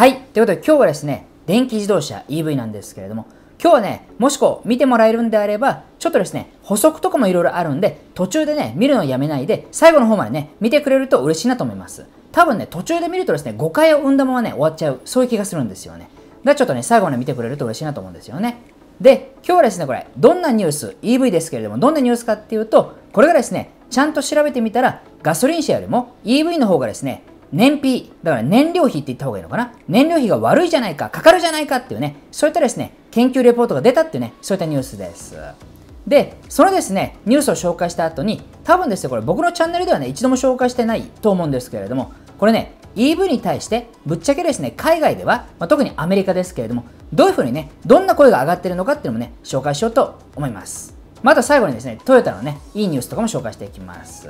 はい。ということで今日はですね、電気自動車 EV なんですけれども、今日はね、もしこう見てもらえるんであれば、ちょっとですね、補足とかもいろいろあるんで、途中でね、見るのをやめないで、最後の方までね、見てくれると嬉しいなと思います。多分ね、途中で見るとですね、誤解を生んだままね、終わっちゃう、そういう気がするんですよね。だからちょっとね、最後まで見てくれると嬉しいなと思うんですよね。で、今日はですね、これ、どんなニュース、EV ですけれども、どんなニュースかっていうと、これがですね、ちゃんと調べてみたら、ガソリン車よりも EV の方がですね、燃費、だから燃料費って言った方がいいのかな？燃料費が悪いじゃないか、かかるじゃないかっていうね、そういったですね、研究レポートが出たっていうね、そういったニュースです。で、そのですね、ニュースを紹介した後に、多分ですね、これ僕のチャンネルではね、一度も紹介してないと思うんですけれども、これね、EV に対して、ぶっちゃけですね、海外では、まあ、特にアメリカですけれども、どういうふうにね、どんな声が上がってるのかっていうのもね、紹介しようと思います。また最後にですね、トヨタのね、いいニュースとかも紹介していきます。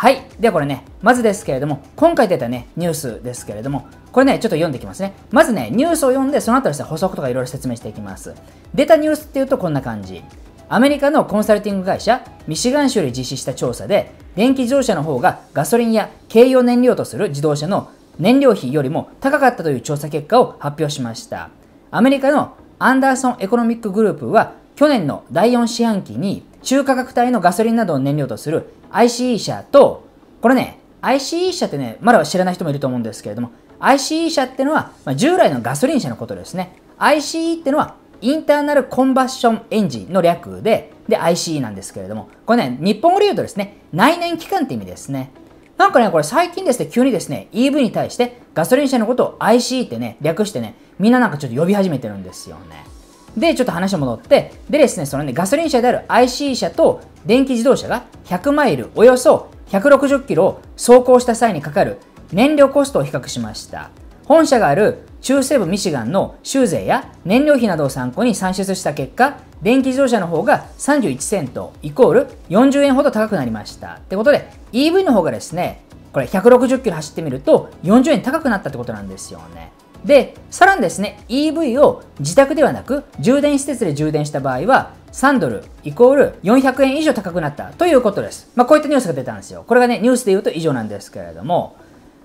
はい。ではこれね、まずですけれども、今回出たね、ニュースですけれども、これね、ちょっと読んでいきますね。まずね、ニュースを読んで、その後ですね、補足とかいろいろ説明していきます。出たニュースっていうとこんな感じ。アメリカのコンサルティング会社、ミシガン州で実施した調査で、電気自動車の方がガソリンや軽油燃料とする自動車の燃料費よりも高かったという調査結果を発表しました。アメリカのアンダーソンエコノミックグループは、去年の第4四半期に中価格帯のガソリンなどを燃料とする ICE 車とこれね、ICE 車ってね、まだ知らない人もいると思うんですけれども、ICE 車ってのは、まあ、従来のガソリン車のことですね。ICE ってのは、インターナルコンバッションエンジンの略で、で、ICE なんですけれども、これね、日本語で言うとですね、内燃機関って意味ですね。なんかね、これ最近ですね、急にですね、EV に対してガソリン車のことを ICE ってね、略してね、みんななんかちょっと呼び始めてるんですよね。で、ちょっと話戻って、でですね、そのね、ガソリン車である IC 車と電気自動車が100マイル、およそ160キロを走行した際にかかる燃料コストを比較しました。本社がある中西部ミシガンの州税や燃料費などを参考に算出した結果、電気自動車の方が31セントイコール40円ほど高くなりました。ってことで、EV の方がですね、これ160キロ走ってみると40円高くなったってことなんですよね。で、さらにですね、EV を自宅ではなく充電施設で充電した場合は、3ドルイコール400円以上高くなったということです。まあ、こういったニュースが出たんですよ。これがね、ニュースで言うと以上なんですけれども。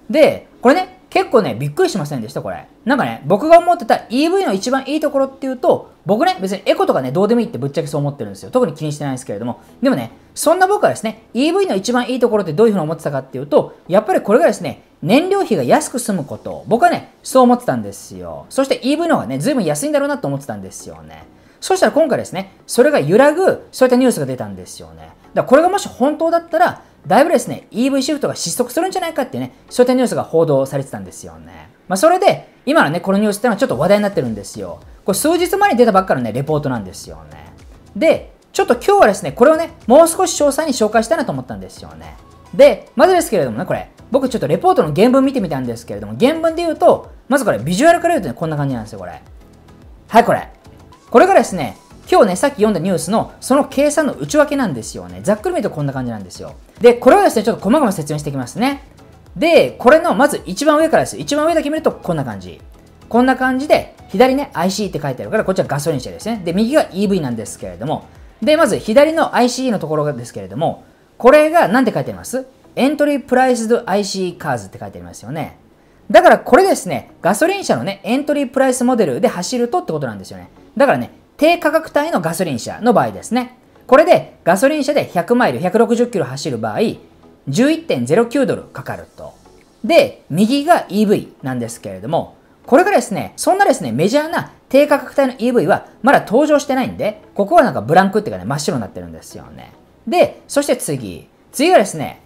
で、これね、結構ね、びっくりしませんでした、これ。なんかね、僕が思ってた EV の一番いいところっていうと、僕ね、別にエコとかね、どうでもいいってぶっちゃけそう思ってるんですよ。特に気にしてないんですけれども。でもね、そんな僕はですね、EV の一番いいところってどういうふうに思ってたかっていうと、やっぱりこれがですね、燃料費が安く済むこと、僕はね、そう思ってたんですよ。そして EV の方がね、随分安いんだろうなと思ってたんですよね。そしたら今回ですね、それが揺らぐ、そういったニュースが出たんですよね。だからこれがもし本当だったら、だいぶですね、EV シフトが失速するんじゃないかってね、そういったニュースが報道されてたんですよね。まあ、それで、今のね、このニュースってのはちょっと話題になってるんですよ。これ数日前に出たばっかのね、レポートなんですよね。で、ちょっと今日はですね、これをね、もう少し詳細に紹介したいなと思ったんですよね。で、まずですけれどもね、これ、僕ちょっとレポートの原文見てみたんですけれども、原文で言うと、まずこれ、ビジュアルから言うとね、こんな感じなんですよ、これ。はい、これ。これがですね、今日ね、さっき読んだニュースのその計算の内訳なんですよね。ざっくり見るとこんな感じなんですよ。で、これをですね、ちょっと細々説明していきますね。で、これのまず一番上からです。一番上だけ見るとこんな感じ。こんな感じで、左ね、IC って書いてあるから、こっちはガソリン車ですね。で、右が EV なんですけれども、で、まず左の IC のところですけれども、これが何て書いてあります？エントリープライスド IC カーズって書いてありますよね。だからこれですね、ガソリン車のね、エントリープライスモデルで走るとってことなんですよね。だからね、低価格帯のガソリン車の場合ですね。これでガソリン車で100マイル160キロ走る場合、11.09ドルかかると。で、右が EV なんですけれども、これがですね、そんなですね、メジャーな低価格帯の EV はまだ登場してないんで、ここはなんかブランクっていうかね、真っ白になってるんですよね。で、そして次。次がですね、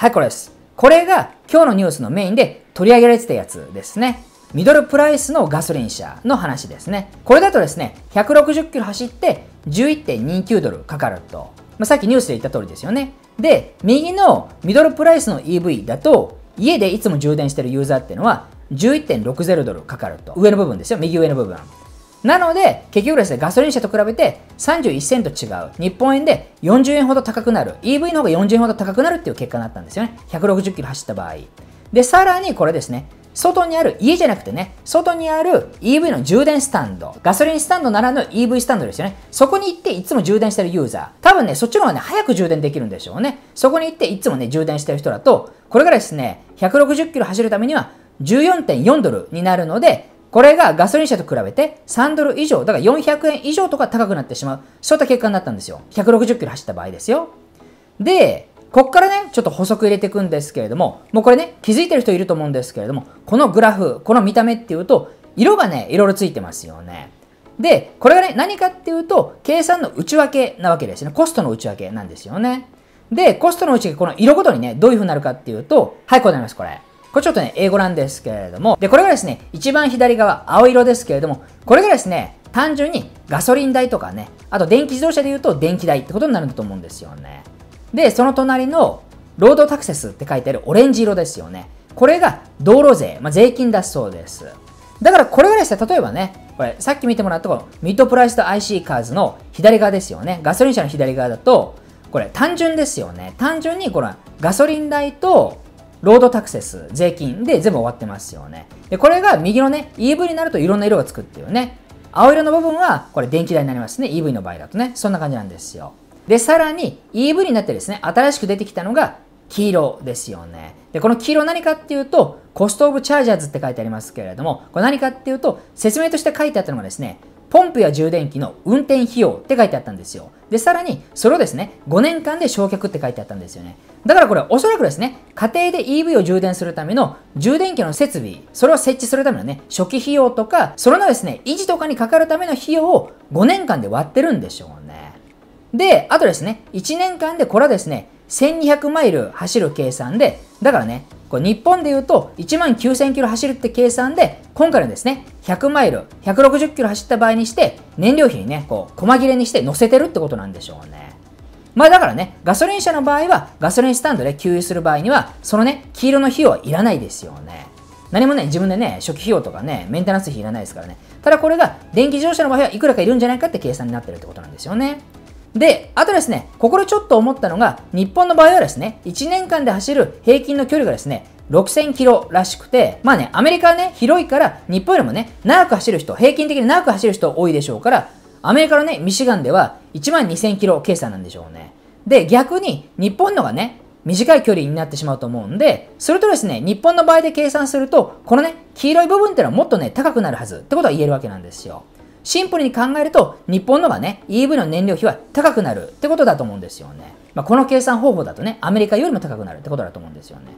はい、これです。これが今日のニュースのメインで取り上げられてたやつですね。ミドルプライスのガソリン車の話ですね。これだとですね、160キロ走って11.29ドルかかると。まあ、さっきニュースで言った通りですよね。で、右のミドルプライスの EV だと、家でいつも充電してるユーザーっていうのは11.60ドルかかると。上の部分ですよ。右上の部分。なので、結局ですね、ガソリン車と比べて31セント違う。日本円で40円ほど高くなる。EV の方が40円ほど高くなるっていう結果になったんですよね。160キロ走った場合。で、さらにこれですね、外にある、家じゃなくてね、外にある EV の充電スタンド、ガソリンスタンドならぬ EV スタンドですよね。そこに行っていつも充電してるユーザー。多分ね、そっちの方がね、早く充電できるんでしょうね。そこに行っていつもね、充電してる人だと、これからですね、160キロ走るためには、14.4ドルになるので、これがガソリン車と比べて3ドル以上、だから400円以上とか高くなってしまう。そういった結果になったんですよ。160キロ走った場合ですよ。で、こっからね、ちょっと補足入れていくんですけれども、もうこれね、気づいてる人いると思うんですけれども、このグラフ、この見た目っていうと、色がね、いろいろついてますよね。で、これがね、何かっていうと、計算の内訳なわけですね。コストの内訳なんですよね。で、コストの内訳、この色ごとにね、どういう風になるかっていうと、はい、こうなります、これ。これちょっとね、英語なんですけれども、で、これがですね、一番左側、青色ですけれども、これがですね、単純にガソリン代とかね、あと電気自動車で言うと電気代ってことになるんだと思うんですよね。で、その隣の、ロードタクセスって書いてあるオレンジ色ですよね。これが道路税、まあ、税金だそうです。だからこれがですね、例えばね、これさっき見てもらったこのミッドプライスと IC カーズの左側ですよね。ガソリン車の左側だと、これ単純ですよね。単純にこのガソリン代とロードタクセス、税金で全部終わってますよね。で、これが右のね、EV になるといろんな色がつくっていうね。青色の部分はこれ電気代になりますね。EV の場合だとね。そんな感じなんですよ。で、さらに EV になってですね、新しく出てきたのが黄色ですよね。で、この黄色何かっていうと、コストオブチャージャーズって書いてありますけれども、これ何かっていうと、説明として書いてあったのがですね、ポンプや充電器の運転費用って書いてあったんですよ。で、さらに、それをですね、5年間で焼却って書いてあったんですよね。だからこれ、おそらくですね、家庭で EV を充電するための充電器の設備、それを設置するためのね、初期費用とか、それのですね、維持とかにかかるための費用を5年間で割ってるんでしょうね。で、あとですね、1年間でこれはですね、1200マイル走る計算で、だからね、これ日本で言うと1万9000キロ走るって計算で、今回のですね、100マイル、160キロ走った場合にして、燃料費にね、こう、細切れにして乗せてるってことなんでしょうね。まあだからね、ガソリン車の場合は、ガソリンスタンドで給油する場合には、そのね、黄色の費用はいらないですよね。何もね、自分でね、初期費用とかね、メンテナンス費いらないですからね。ただこれが、電気自動車の場合はいくらかいるんじゃないかって計算になってるってことなんですよね。で、あとですね、ここでちょっと思ったのが、日本の場合はですね、1年間で走る平均の距離がですね、6000キロらしくて、まあね、アメリカはね、広いから、日本よりもね、長く走る人、平均的に長く走る人多いでしょうから、アメリカのね、ミシガンでは1万2000キロ計算なんでしょうね。で、逆に、日本のがね、短い距離になってしまうと思うんで、それとですね、日本の場合で計算すると、このね、黄色い部分っていうのはもっとね、高くなるはずってことは言えるわけなんですよ。シンプルに考えると、日本のがね、EV の燃料費は高くなるってことだと思うんですよね。まあ、この計算方法だとね、アメリカよりも高くなるってことだと思うんですよね。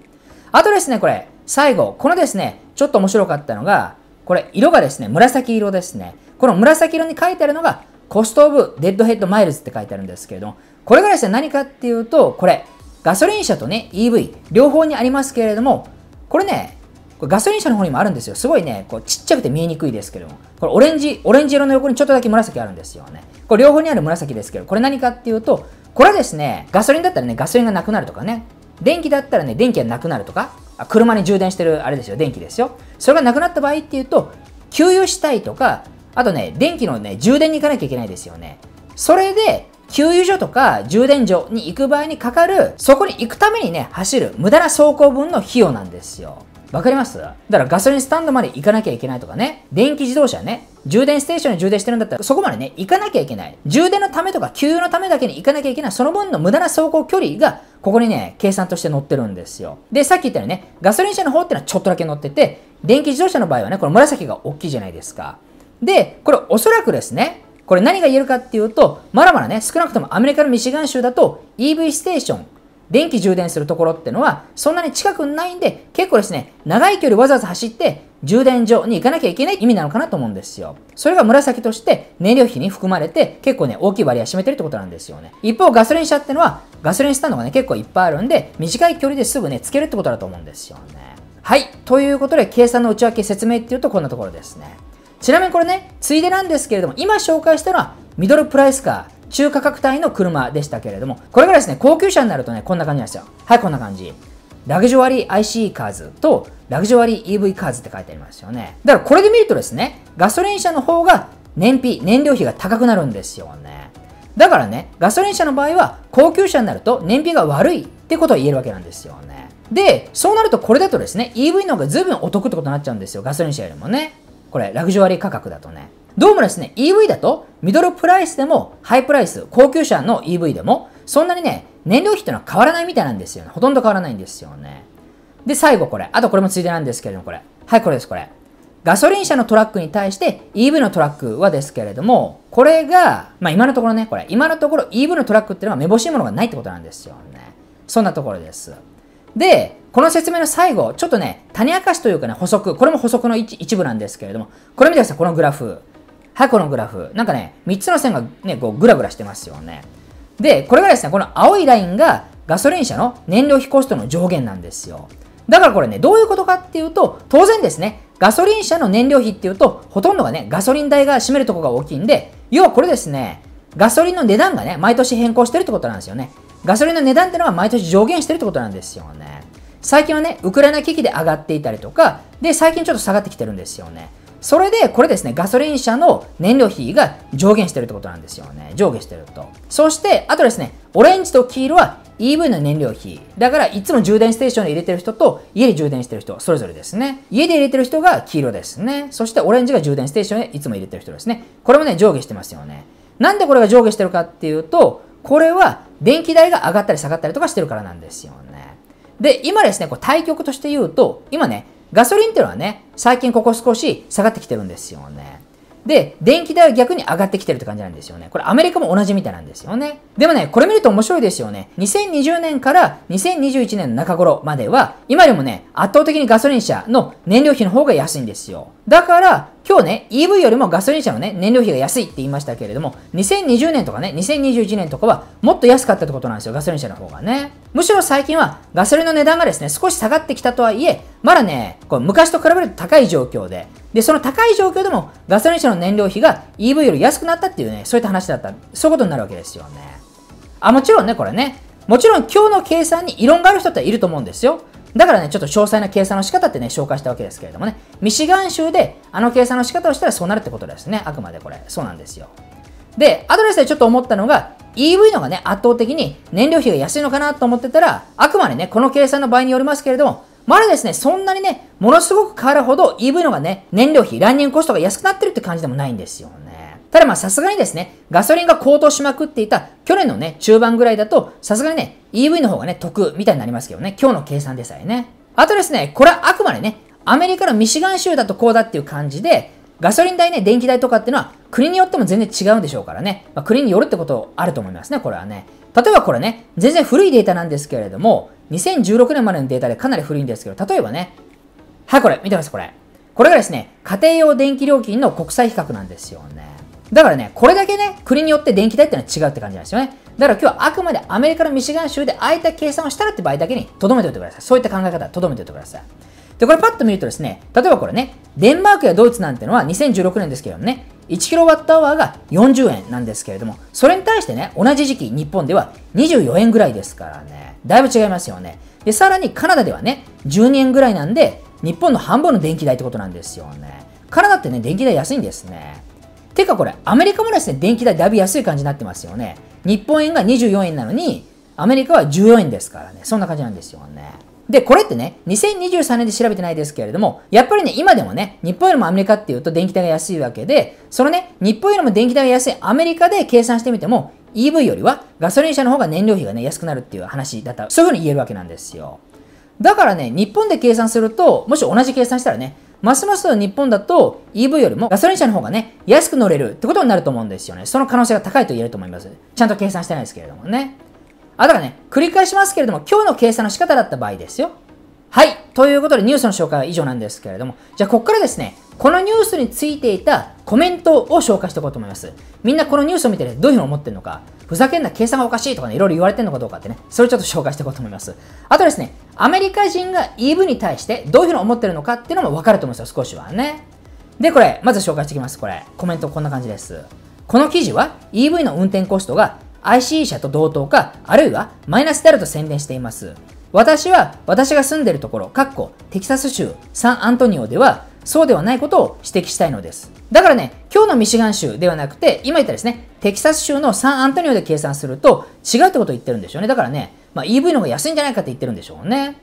あとですね、これ、最後、このですね、ちょっと面白かったのが、これ、色がですね、紫色ですね。この紫色に書いてあるのが、 cost of deadhead miles って書いてあるんですけれども、これがですね、何かっていうと、これ、ガソリン車とね、EV、両方にありますけれども、これね、これガソリン車の方にもあるんですよ。すごいね、こうちっちゃくて見えにくいですけども。これオレンジ、オレンジ色の横にちょっとだけ紫あるんですよね。これ両方にある紫ですけど、これ何かっていうと、これはですね、ガソリンだったらね、ガソリンがなくなるとかね、電気だったらね、電気がなくなるとか、あ車に充電してるあれですよ、電気ですよ。それがなくなった場合っていうと、給油したいとか、あとね、電気のね、充電に行かなきゃいけないですよね。それで、給油所とか充電所に行く場合にかかる、そこに行くためにね、走る無駄な走行分の費用なんですよ。わかります？だからガソリンスタンドまで行かなきゃいけないとかね。電気自動車ね。充電ステーションに充電してるんだったら、そこまでね、行かなきゃいけない。充電のためとか、給油のためだけに行かなきゃいけない。その分の無駄な走行距離が、ここにね、計算として載ってるんですよ。で、さっき言ったようにね、ガソリン車の方ってのはちょっとだけ載ってて、電気自動車の場合はね、この紫が大きいじゃないですか。で、これおそらくですね、これ何が言えるかっていうと、まだまだね、少なくともアメリカのミシガン州だと EV ステーション、電気充電するところってのはそんなに近くないんで結構ですね長い距離わざわざ走って充電所に行かなきゃいけない意味なのかなと思うんですよ。それが紫として燃料費に含まれて結構ね大きい割合占めてるってことなんですよね。一方ガソリン車ってのはガソリンスタンドがね結構いっぱいあるんで短い距離ですぐねつけるってことだと思うんですよね。はい。ということで計算の内訳説明っていうとこんなところですね。ちなみにこれね、ついでなんですけれども、今紹介したのはミドルプライスカー、中価格帯の車でしたけれども、これがですね、高級車になるとね、こんな感じなんですよ。はい、こんな感じ。ラグジュアリー IC カーズとラグジュアリー EV カーズって書いてありますよね。だからこれで見るとですね、ガソリン車の方が燃費、燃料費が高くなるんですよね。だからね、ガソリン車の場合は高級車になると燃費が悪いってことを言えるわけなんですよね。で、そうなるとこれだとですね、EV の方が随分お得ってことになっちゃうんですよ。ガソリン車よりもね。これ、ラグジュアリー価格だとね。どうもですね、EV だと、ミドルプライスでも、ハイプライス、高級車の EV でも、そんなにね、燃料費っていうのは変わらないみたいなんですよね。ほとんど変わらないんですよね。で、最後これ。あとこれもついでなんですけれども、これ。はい、これです、これ。ガソリン車のトラックに対して EV のトラックはですけれども、これが、まあ今のところね、これ、今のところ EV のトラックっていうのはめぼしいものがないってことなんですよね。そんなところです。で、この説明の最後、ちょっとね、種明かしというかね、補足、これも補足の一部なんですけれども、これ見てください、このグラフ。はい、このグラフ。なんかね、3つの線がね、こうグラグラしてますよね。で、これがですね、この青いラインがガソリン車の燃料費コストの上限なんですよ。だからこれね、どういうことかっていうと、当然ですね、ガソリン車の燃料費っていうと、ほとんどがね、ガソリン代が占めるところが大きいんで、要はこれですね、ガソリンの値段がね、毎年変更してるってことなんですよね。ガソリンの値段ってのは毎年上限してるってことなんですよね。最近はね、ウクライナ危機で上がっていたりとか、で、最近ちょっと下がってきてるんですよね。それで、これですね、ガソリン車の燃料費が上限してるってことなんですよね。上下してると。そして、あとですね、オレンジと黄色は EV の燃料費。だから、いつも充電ステーションに入れてる人と、家で充電してる人、それぞれですね。家で入れてる人が黄色ですね。そして、オレンジが充電ステーションへいつも入れてる人ですね。これもね、上下してますよね。なんでこれが上下してるかっていうと、これは電気代が上がったり下がったりとかしてるからなんですよね。で、今ですね、こう対局として言うと、今ね、ガソリンっていうのはね、最近ここ少し下がってきてるんですよね。で、電気代は逆に上がってきてるって感じなんですよね。これアメリカも同じみたいなんですよね。でもね、これ見ると面白いですよね。2020年から2021年の中頃までは、今よりもね、圧倒的にガソリン車の燃料費の方が安いんですよ。だから、今日ね、EV よりもガソリン車のね、燃料費が安いって言いましたけれども、2020年とかね、2021年とかはもっと安かったってことなんですよ、ガソリン車の方がね。むしろ最近はガソリンの値段がですね、少し下がってきたとはいえ、まだね、こう昔と比べると高い状況で、で、その高い状況でもガソリン車の燃料費が EV より安くなったっていうね、そういった話だった、そういうことになるわけですよね。あ、もちろんね、これね、もちろん今日の計算に異論がある人っていると思うんですよ。だからね、ちょっと詳細な計算の仕方ってね、紹介したわけですけれどもね、ミシガン州であの計算の仕方をしたらそうなるってことですね。あくまでこれ。そうなんですよ。で、あとですね、ちょっと思ったのが、EV のがね、圧倒的に燃料費が安いのかなと思ってたら、あくまでね、この計算の場合によりますけれども、まだですね、そんなにね、ものすごく変わるほど EV のがね、燃料費、ランニングコストが安くなってるって感じでもないんですよね。ただまあさすがにですね、ガソリンが高騰しまくっていた去年のね、中盤ぐらいだと、さすがにね、EV の方がね、得みたいになりますけどね、今日の計算でさえね。あとですね、これはあくまでね、アメリカのミシガン州だとこうだっていう感じで、ガソリン代ね、電気代とかっていうのは国によっても全然違うんでしょうからね。まあ、国によるってことあると思いますね、これはね。例えばこれね、全然古いデータなんですけれども、2016年までのデータでかなり古いんですけど、例えばね、はい、これ、見てます、これ。これがですね、家庭用電気料金の国際比較なんですよね。だからね、これだけね、国によって電気代ってのは違うって感じなんですよね。だから今日はあくまでアメリカのミシガン州で空いた計算をしたらって場合だけに留めておいてください。そういった考え方、留めておいてください。で、これパッと見るとですね、例えばこれね、デンマークやドイツなんてのは2016年ですけどもね、1kWh が40円なんですけれども、それに対してね、同じ時期日本では24円ぐらいですからね、だいぶ違いますよね。で、さらにカナダではね、12円ぐらいなんで、日本の半分の電気代ってことなんですよね。カナダってね、電気代安いんですね。てかこれ、アメリカもですね、電気代だいぶ安い感じになってますよね。日本円が24円なのに、アメリカは14円ですからね。そんな感じなんですよね。で、これってね、2023年で調べてないですけれども、やっぱりね、今でもね、日本よりもアメリカっていうと電気代が安いわけで、そのね、日本よりも電気代が安いアメリカで計算してみても、EV よりはガソリン車の方が燃料費がね、安くなるっていう話だった。そういうふうに言えるわけなんですよ。だからね、日本で計算すると、もし同じ計算したらね、ますます日本だと EV よりもガソリン車の方がね、安く乗れるってことになると思うんですよね。その可能性が高いと言えると思います。ちゃんと計算してないですけれどもね。あ、だからね、繰り返しますけれども、今日の計算の仕方だった場合ですよ。はい。ということでニュースの紹介は以上なんですけれども、じゃあここからですね、このニュースについていたコメントを紹介していこうと思います。みんなこのニュースを見て、ね、どういうふうに思ってるのか、ふざけんな計算がおかしいとかね、いろいろ言われてるのかどうかってね、それちょっと紹介していこうと思います。あとですね、アメリカ人が EV に対してどういうふうに思ってるのかっていうのもわかると思うんですよ、少しはね。で、これ、まず紹介していきます。これ、コメントこんな感じです。この記事は EV の運転コストが ICE 車と同等か、あるいはマイナスであると宣伝しています。私は私が住んでいるところ、かっこテキサス州サンアントニオではそうではないことを指摘したいのです。だからね、今日のミシガン州ではなくて、今言ったですね、テキサス州のサンアントニオで計算すると違うってことを言ってるんでしょうね。だからね、まあ、EV の方が安いんじゃないかって言ってるんでしょうね。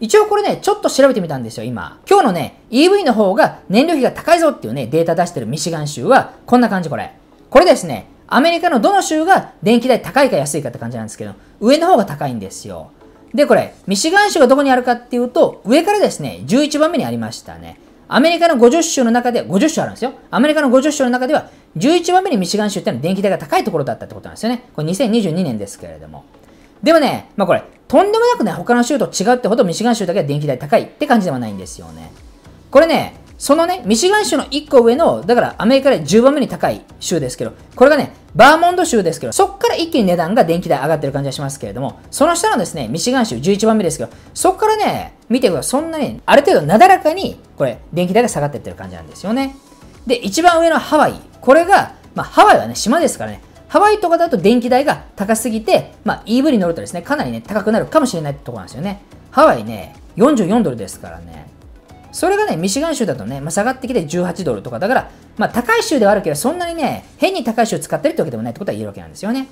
一応これね、ちょっと調べてみたんですよ、今。今日のね、EV の方が燃料費が高いぞっていうね、データ出してるミシガン州は、こんな感じこれ。これですね、アメリカのどの州が電気代高いか安いかって感じなんですけど、上の方が高いんですよ。で、これ、ミシガン州がどこにあるかっていうと、上からですね、11番目にありましたね。アメリカの50州の中で、50州あるんですよ。アメリカの50州の中では、11番目にミシガン州ってのは電気代が高いところだったってことなんですよね。これ2022年ですけれども。でもね、まあこれ、とんでもなくね、他の州と違うってほどミシガン州だけは電気代高いって感じではないんですよね。これね、そのね、ミシガン州の1個上の、だからアメリカで10番目に高い州ですけど、これがね、バーモント州ですけど、そこから一気に値段が電気代上がってる感じがしますけれども、その下のですね、ミシガン州11番目ですけど、そこからね、見てください。そんなに、ある程度なだらかに、これ、電気代が下がってってる感じなんですよね。で、一番上のハワイ。これが、まあ、ハワイはね、島ですからね、ハワイとかだと電気代が高すぎて、まあ、EV に乗るとですね、かなりね、高くなるかもしれないってところなんですよね。ハワイね、44ドルですからね。それがね、ミシガン州だとね、まあ、下がってきて18ドルとか、だから、まあ、高い州ではあるけど、そんなにね、変に高い州使ってるってわけでもないってことは言えるわけなんですよね。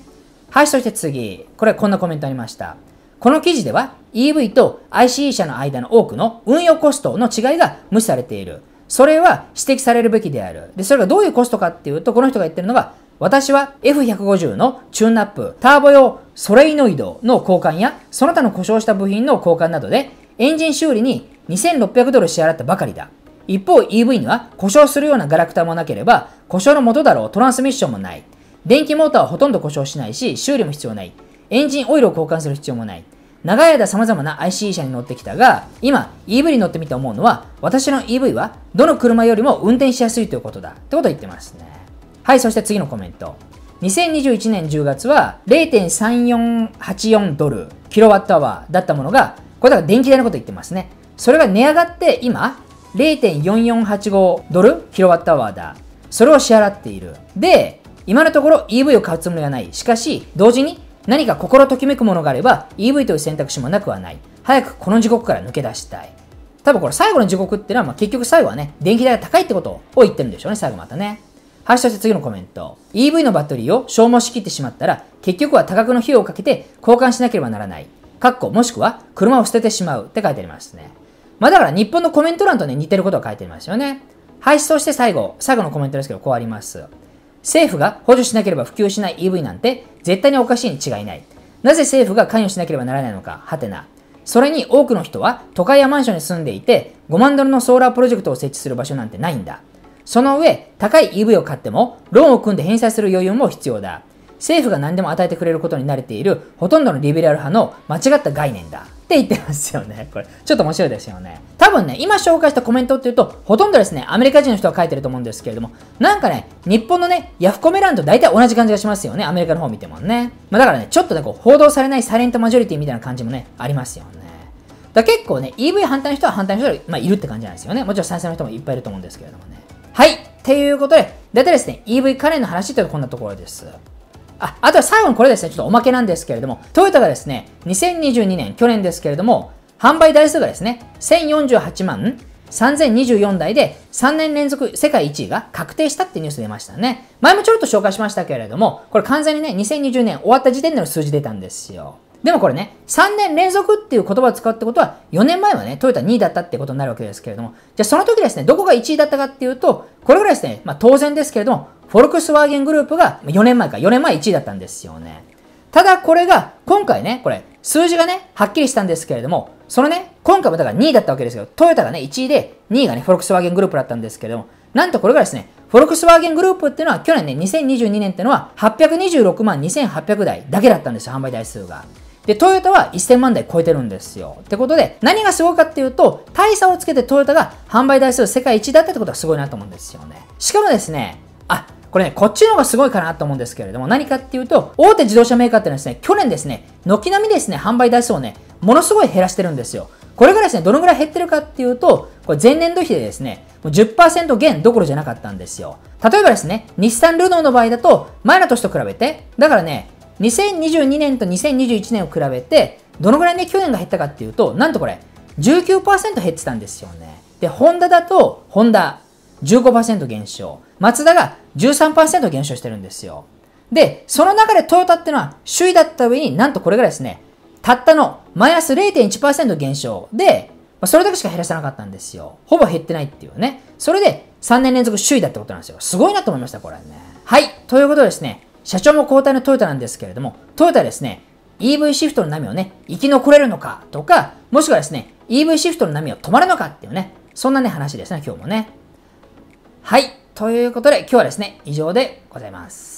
はい、そして次。これはこんなコメントありました。この記事では EV と ICE 車の間の多くの運用コストの違いが無視されている。それは指摘されるべきである。で、それがどういうコストかっていうと、この人が言ってるのが、私は F150 のチューンナップ、ターボ用ソレイノイドの交換や、その他の故障した部品の交換などで、エンジン修理に2600ドル支払ったばかりだ。一方 EV には故障するようなガラクタもなければ、故障の元だろうトランスミッションもない。電気モーターはほとんど故障しないし、修理も必要ない。エンジンオイルを交換する必要もない。長い間様々な ICE 車に乗ってきたが、今 EV に乗ってみて思うのは、私の EV はどの車よりも運転しやすいということだ。ってことを言ってますね。はい、そして次のコメント。2021年10月は0.3484ドルキロワットアワーだったものが、これだから電気代のこと言ってますね。それが値上がって今、0.4485ドルキロワットアワーだ。それを支払っている。で、今のところ EV を買うつもりはない。しかし、同時に何か心ときめくものがあれば EV という選択肢もなくはない。早くこの地獄から抜け出したい。多分これ最後の地獄ってのは、まあ、結局最後はね、電気代が高いってことを言ってるんでしょうね、最後またね。はい、そして次のコメント。EV のバッテリーを消耗しきってしまったら、結局は多額の費用をかけて交換しなければならない。かっこもしくは車を捨ててしまうって書いてありますね。まあだから日本のコメント欄とね、似てることが書いてありますよね。はい、そして最後、最後のコメントですけど、こうあります。政府が補助しなければ普及しない EV なんて絶対におかしいに違いない。なぜ政府が関与しなければならないのか、はてな。それに多くの人は都会やマンションに住んでいて5万ドルのソーラープロジェクトを設置する場所なんてないんだ。その上、高い EV を買ってもローンを組んで返済する余裕も必要だ。政府が何でも与えてくれることに慣れているほとんどのリベラル派の間違った概念だ。って言ってますよね。これ、ちょっと面白いですよね。多分ね、今紹介したコメントっていうと、ほとんどですね、アメリカ人の人が書いてると思うんですけれども、なんかね、日本のね、ヤフコメ欄と大体同じ感じがしますよね。アメリカの方見てもね。まあ、だからね、ちょっとね、こう、報道されないサイレントマジョリティみたいな感じもね、ありますよね。だ結構ね、EV 反対の人は反対の人が、まあ、いるって感じなんですよね。もちろん賛成の人もいっぱいいると思うんですけれどもね。はい。っていうことで、大体ですね、EV 関連の話っていうとこんなところです。あ、あとは最後にこれですね、ちょっとおまけなんですけれども、トヨタがですね、2022年、去年ですけれども、販売台数がですね、1048万3024台で3年連続世界1位が確定したってニュース出ましたね。前もちょっと紹介しましたけれども、これ完全にね、2020年終わった時点での数字出たんですよ。でもこれね、3年連続っていう言葉を使うってことは、4年前はね、トヨタ2位だったってことになるわけですけれども、じゃあその時ですね、どこが1位だったかっていうと、これぐらいですね、まあ当然ですけれども、フォルクスワーゲングループが4年前か、4年前1位だったんですよね。ただこれが、今回ね、これ、数字がね、はっきりしたんですけれども、そのね、今回もだから2位だったわけですけど、トヨタがね、1位で、2位がね、フォルクスワーゲングループだったんですけれども、なんとこれがですね、フォルクスワーゲングループっていうのは、去年ね、2022年っていうのは、826万2800台だけだったんですよ、販売台数が。で、トヨタは1000万台超えてるんですよ。ってことで、何がすごいかっていうと、大差をつけてトヨタが販売台数世界一だったってことはすごいなと思うんですよね。しかもですね、あ、これね、こっちの方がすごいかなと思うんですけれども、何かっていうと、大手自動車メーカーってのはですね、去年ですね、軒並みですね、販売台数をね、ものすごい減らしてるんですよ。これがですね、どのぐらい減ってるかっていうと、これ前年度比でですね、もう10%減どころじゃなかったんですよ。例えばですね、日産ルノーの場合だと、前の年と比べて、だからね、2022年と2021年を比べて、どのぐらいね、去年が減ったかっていうと、なんとこれ、19%減ってたんですよね。で、ホンダだと、ホンダ15%減少。マツダが13%減少してるんですよ。で、その中でトヨタっていうのは首位だった上になんとこれがですね、たったのマイナス0.1%減少で、まあ、それだけしか減らさなかったんですよ。ほぼ減ってないっていうね。それで3年連続首位だってことなんですよ。すごいなと思いました、これね。はい。ということでですね、社長も交代のトヨタなんですけれども、トヨタですね、EV シフトの波をね、生き残れるのかとか、もしくはですね、EV シフトの波を止まるのかっていうね、そんなね、話ですね、今日もね。はい。ということで、今日はですね、以上でございます。